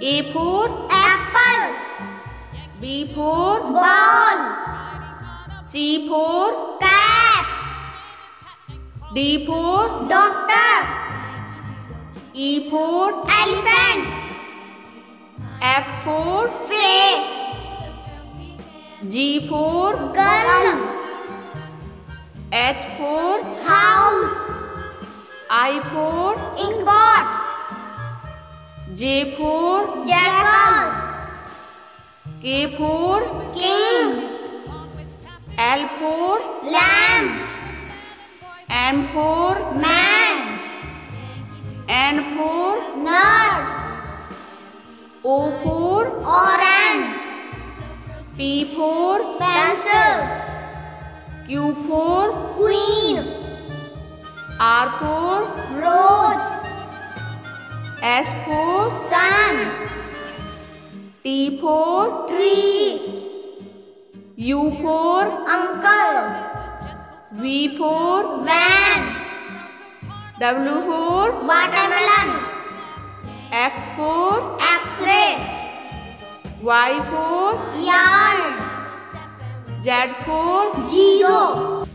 A for apple B for ball C for cap D for doctor E for elephant F for face G for girl H for house I for inkpot J for jackal K for king L for lamb M for man N for nurse O for orange P for pencil Q for queen R for rose S for sun T for tree U for uncle V for van W for watermelon X for x-ray Y for yarn Z for zero